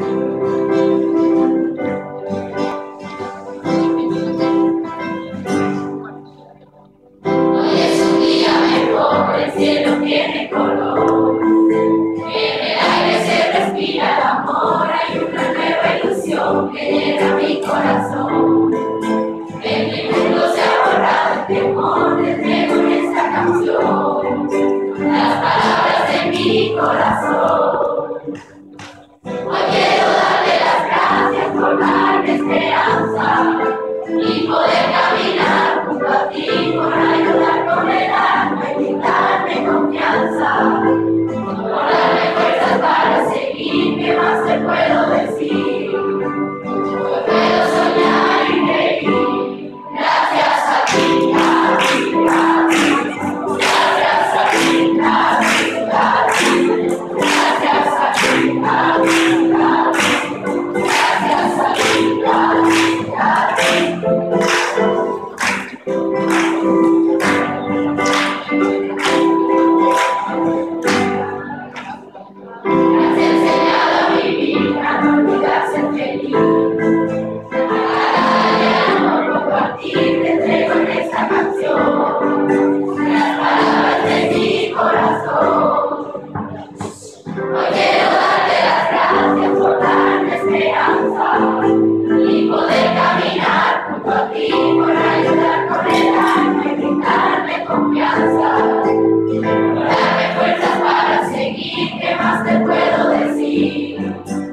Hoy es un día mejor el cielo tiene color en el aire se respira el amor hay una nueva ilusión que llega a mi corazón el mundo se ha borrado el temor desde esta canción las palabras de mi corazón Hoy esperança. You.